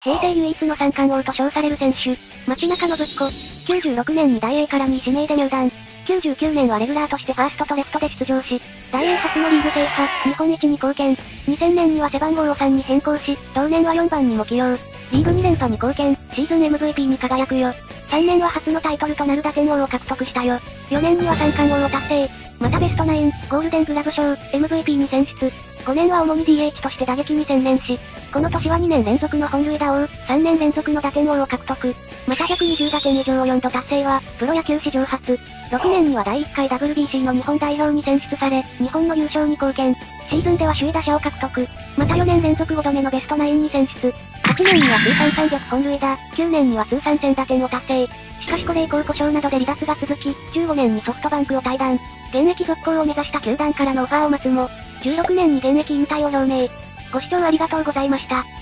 平成唯一の三冠王と称される選手、町中信彦。96年に大英から2指名で入団。99年はレギュラーとしてファーストとレフトで出場し、大英初のリーグ制覇、日本一に貢献。2000年には背番号を3に変更し、同年は4番にも起用。リーグ2連覇に貢献、シーズン MVP に輝くよ。3年は初のタイトルとなる打点王を獲得したよ。4年には三冠王を達成。またベストナイン、ゴールデングラブ賞、MVP に選出。5年は主に DH として打撃に専念し、この年は2年連続の本塁打王、3年連続の打点王を獲得。また120打点以上を4度達成は、プロ野球史上初。6年には第1回 WBC の日本代表に選出され、日本の優勝に貢献。シーズンでは首位打者を獲得。また4年連続5度目のベストナインに選出。8年には通算300本塁打、9年には通算1000打点を達成。しかしこれ以降故障などで離脱が続き、15年にソフトバンクを退団。現役続行を目指した球団からのオファーを待つも、16年に現役引退を表明。ご視聴ありがとうございました。